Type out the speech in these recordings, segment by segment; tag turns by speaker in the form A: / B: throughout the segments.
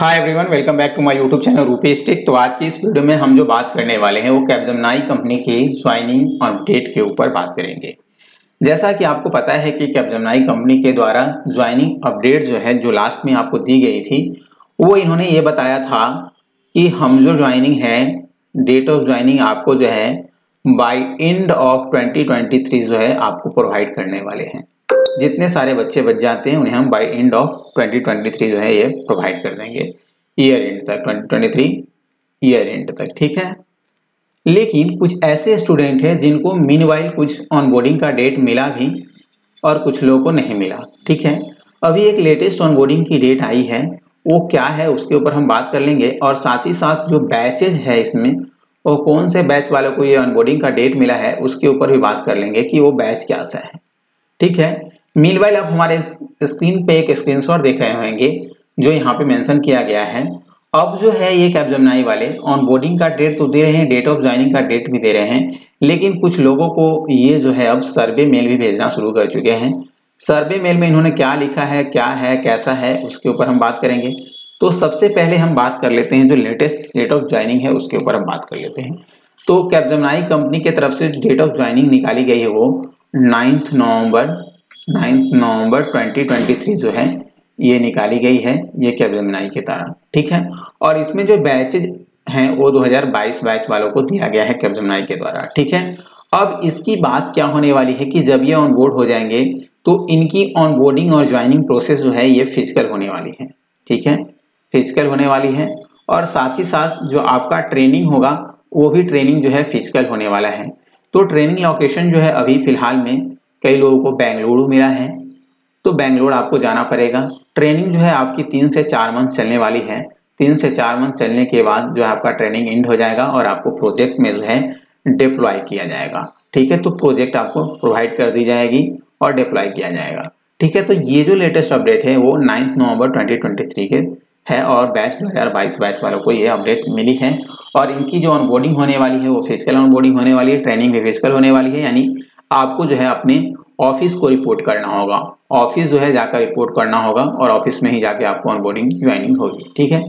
A: Hi everyone welcome back to my YouTube channel Rupesh tech तो आज की इस वीडियो में हम जो बात करने वाले हैं, वो कैप्जमनाई कंपनी के ज्वाइनिंग अपडेट के ऊपर बात करेंगे। जैसा कि आपको पता है कि कैप्जमनाई कंपनी के द्वारा ज्वाइनिंग अपडेट जो है, जो लास्ट में आपको दी गई थी, वो इन्होंने ये बताया था कि हम जो ज्वाइनिंग है डेट ऑफ़ ज्वाइनिंग आपको जो है बाई एंड ऑफ़ ट्वेंटी जो है, आपको प्रोवाइड करने वाले हैं। जितने सारे बच्चे बच जाते हैं, उन्हें हम बाई एंड ऑफ़ 2023 जो है ये प्रोवाइड कर देंगे। ईयर एंड तक 2023 ईयर एंड तक, ठीक है? लेकिन कुछ ऐसे स्टूडेंट हैं जिनको मीन कुछ ऑनबोर्डिंग का डेट मिला भी और कुछ लोगों को नहीं मिला, ठीक है? अभी एक लेटेस्ट ऑनबोर्डिंग की डेट आई है, वो क्या है उसके ऊपर हम बात कर लेंगे और साथ ही साथ जो बैचेज है इसमें, वो कौन से बैच वालों को ये ऑनबोर्डिंग का डेट मिला है, उसके ऊपर भी बात कर लेंगे कि वो बैच क्या सा है, ठीक है? मीनवाइल आप हमारे स्क्रीन पे एक स्क्रीनशॉट देख रहे होंगे, जो यहाँ पे मेंशन किया गया है। अब जो है ये कैब वाले ऑन बोर्डिंग का डेट तो दे रहे हैं डेट ऑफ़ ज्वाइनिंग का डेट भी दे रहे हैं। लेकिन कुछ लोगों को ये जो है अब सर्वे मेल भी भेजना शुरू कर चुके हैं। सर्वे मेल में इन्होंने क्या लिखा है, क्या है, कैसा है, उसके ऊपर हम बात करेंगे। तो सबसे पहले हम बात कर लेते हैं, जो लेटेस्ट डेट ऑफ़ ज्वाइनिंग है, उसके ऊपर हम बात कर लेते हैं। तो कैबजमनाई कंपनी के तरफ़ से डेट ऑफ़ ज्वाइनिंग निकाली गई है वो नाइन्थ नवंबर नाइन्थ नवंबर 2023 जो है, ये निकाली गई है, ये कैबजमिनाई के तारा ठीक है? और इसमें जो बैचेज हैं, वो 2022 बैच वालों को दिया गया है कैबजमिनाई के द्वारा, ठीक है? अब इसकी बात क्या होने वाली है कि जब ये ऑन बोर्ड हो जाएँगे तो इनकी ऑन बोर्डिंग और ज्वाइनिंग प्रोसेस जो है, ये फ़िज़िकल होने वाली है, ठीक है? फ़िज़िकल होने वाली है, और साथ ही साथ जो आपका ट्रेनिंग होगा, वो भी ट्रेनिंग जो है फ़िज़िकल होने वाला है। तो ट्रेनिंग लोकेशन जो है अभी फ़िलहाल में कई लोगों को बेंगलुरु मिला है तो बेंगलोर आपको जाना पड़ेगा। ट्रेनिंग जो है आपकी तीन से चार मंथ चलने वाली है। तीन से चार मंथ चलने के बाद जो है आपका ट्रेनिंग एंड हो जाएगा और आपको प्रोजेक्ट में जो है डिप्लॉय किया जाएगा। ठीक है तो प्रोजेक्ट आपको प्रोवाइड कर दी जाएगी और डिप्लॉय किया जाएगा। ठीक है तो ये जो लेटेस्ट अपडेट है वो नाइन्थ नवंबर 2023 के है और बैच 2022 बैच वालों को ये अपडेट मिली है। और इनकी जो ऑनबोर्डिंग होने वाली है वो फ़िज़िकल ऑनबोर्डिंग होने वाली है ट्रेनिंग भी फ़िज़िकल होने वाली है, यानी आपको जो है अपने ऑफ़िस को रिपोर्ट करना होगा। ऑफ़िस जो है जाकर रिपोर्ट करना होगा और ऑफ़िस में ही जाके आपको ऑनबोर्डिंग ज्वाइनिंग होगी, ठीक है?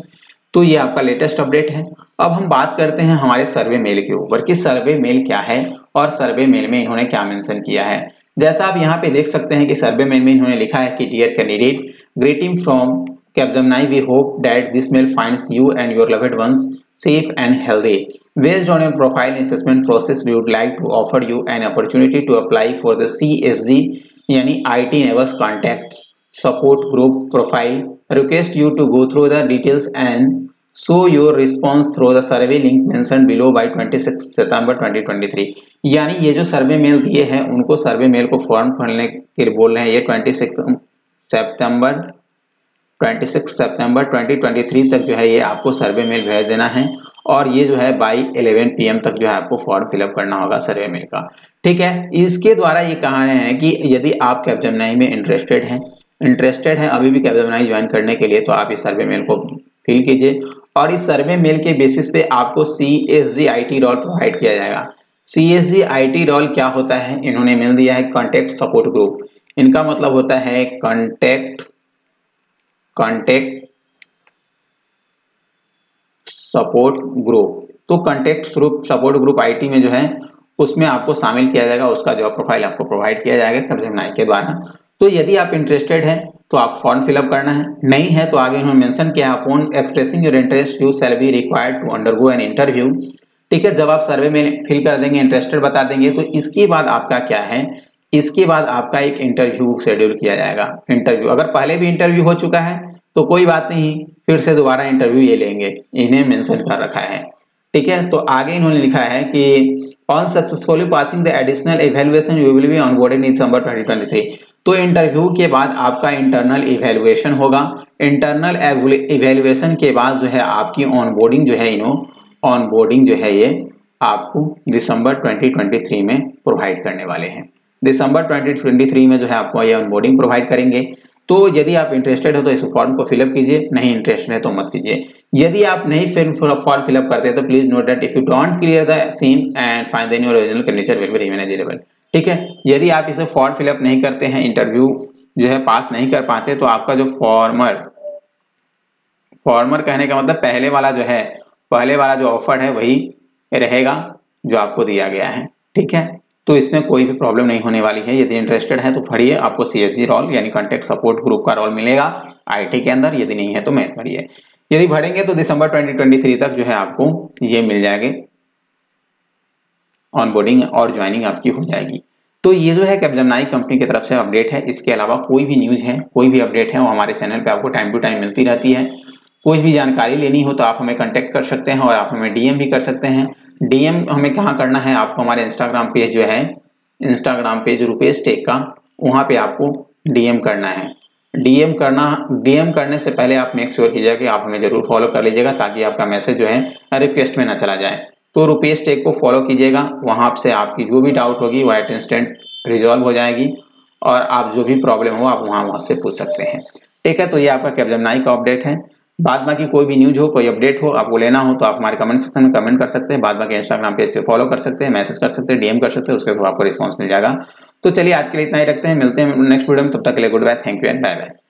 A: तो ये आपका लेटेस्ट अपडेट है। अब हम बात करते हैं हमारे सर्वे मेल के ऊपर कि सर्वे मेल क्या है और सर्वे मेल में इन्होंने क्या मेंशन किया है। जैसा आप यहाँ पे देख सकते हैं कि सर्वे मेल में इन्होंने लिखा है कि dear candidate greeting from Capgemini we hope that this mail finds you and your loved ones safe and healthy. Based on your profile assessment process, we would like to offer you an opportunity to apply for the CSG यानी IT Neighbors Contacts support group profile. Request you to go through the details and show your response through the survey link mentioned below by 26 सितंबर 2023 यानी ये जो सर्वे mail दिए हैं उनको सर्वे mail को form भरने के लिए बोल रहे हैं ये 26 सितंबर 26 सितंबर 2023 तक जो है ये आपको सर्वे मेल भेज देना है और ये जो है बाई 11 पीएम तक जो है आपको फॉर्म फिलअप करना होगा सर्वे मेल का। ठीक है? इसके द्वारा ये कहा है कि यदि आप कैपजमनाई में इंटरेस्टेड हैं इंटरेस्टेड है अभी भी कैपजमनाई ज्वाइन करने के लिए तो आप इस सर्वे मेल को फिल कीजिए और इस सर्वे मेल के बेसिस पे आपको C S G I T doll provide किया जाएगा। C S G I T doll क्या होता है? इन्होंने मिल दिया है कॉन्टेक्ट सपोर्ट ग्रुप इनका मतलब होता है कॉन्टेक्ट कॉन्टेक्ट सपोर्ट ग्रुप तो contact group support group IT में जो है, उसमें आपको शामिल किया जाएगा, उसका जॉब प्रोफ़ाइल आपको प्रोवाइड किया जाएगा कब्जे के द्वारा। तो यदि आप इंटरेस्टेड हैं तो आप फॉर्म फिलअप करना है। नहीं है तो आगे उन्होंने मेंशन किया upon expressing your interest you shall be required to undergo an interview ठीक है, जब आप सर्वे में फिल कर देंगे इंटरेस्टेड बता देंगे तो इसके बाद आपका क्या है? इसके बाद आपका एक इंटरव्यू शेड्यूल किया जाएगा। इंटरव्यू अगर पहले भी इंटरव्यू हो चुका है तो कोई बात नहीं। फिर से दोबारा इंटरव्यू ये लेंगे। इन्हें मेंशन कर रखा है। ठीक है? तो आगे इन्होंने लिखा है कि on successfully passing the additional evaluation you will be on board in December 2023 तो इंटरव्यू के बाद आपका इंटरनल इवेल्युएशन होगा। इंटरनल इवेल्युएशन के बाद जो है आपकी ऑन बोर्डिंग जो है इन्हों ऑन बोर्डिंग जो है ये आपको दिसंबर 2023 में प्रोवाइड करने वाले हैं। दिसंबर 2023 में जो है आपको ये ऑनबोर्डिंग प्रोवाइड करेंगे। तो यदि आप इंटरेस्टेड हो तो इस फॉर्म को फिलअप कीजिए, नहीं इंटरेस्टेड है तो मत कीजिए। यदि आप नहीं फिर फॉर्म फिलअप करते हैं तो please note that if you don't clear the same and find then original condition will be remain eligible ठीक है? यदि आप इसे फॉर्म फिलअप नहीं करते हैं इंटरव्यू जो है पास नहीं कर पाते तो आपका जो फॉर्मर फॉर्मर कहने का मतलब पहले वाला जो है, पहले वाला जो ऑफ़र है वही रहेगा जो आपको दिया गया है। ठीक है? तो इसमें कोई भी प्रॉब्लम नहीं होने वाली है। यदि इंटरेस्टेड है तो पढ़िए। आपको सी एच रोल यानी कॉन्टेक्ट सपोर्ट ग्रुप का रोल मिलेगा आईटी के अंदर। यदि नहीं है तो मैथ पढ़िए। यदि भरेंगे तो दिसंबर 2023 तक जो है आपको ये मिल जाएँगे। ऑनबोर्डिंग और ज्वाइनिंग आपकी हो जाएगी। तो ये जो है कैपजमनाई कंपनी की तरफ़ से अपडेट है। इसके अलावा कोई भी न्यूज़ है, कोई भी अपडेट है, वो हमारे चैनल पे आपको टाइम टू टाइम मिलती रहती है। कोई भी जानकारी लेनी हो तो आप हमें कांटेक्ट कर सकते हैं और आप हमें डीएम भी कर सकते हैं। डीएम हमें कहाँ करना है? आपको हमारे इंस्टाग्राम पेज जो है इंस्टाग्राम पेज रुपेश टेक का, वहाँ पे आपको डीएम करना है। डीएम करना डीएम करने से पहले आप मेक श्योर कीजिएगा कि आप हमें ज़रूर फॉलो कर लीजिएगा, ताकि आपका मैसेज जो है रिक्वेस्ट में ना चला जाए। तो रुपेश टेक को फॉलो कीजिएगा, वहाँ से आपकी जो भी डाउट होगी, वो एट इंस्टेंट रिजॉल्व हो जाएगी, और आप जो भी प्रॉब्लम हो, आप वहाँ वहाँ से पूछ सकते हैं। ठीक है तो ये आपका कैबजमनाई का अपडेट है। बाद बाकी कोई भी न्यूज़ हो, कोई अपडेट हो, आपको लेना हो तो आप हमारे कमेंट सेक्शन में कमेंट कर सकते हैं। बाद बाकी इंस्टाग्राम पेज पे फॉलो कर सकते हैं मैसेज कर सकते हैं डीएम कर सकते हैं, उसके बाद आपको रिस्पॉन्स मिल जाएगा। तो चलिए आज के लिए इतना ही रखते हैं। मिलते हैं नेक्स्ट वीडियो में। तब तक के लिए good bye thank you and bye bye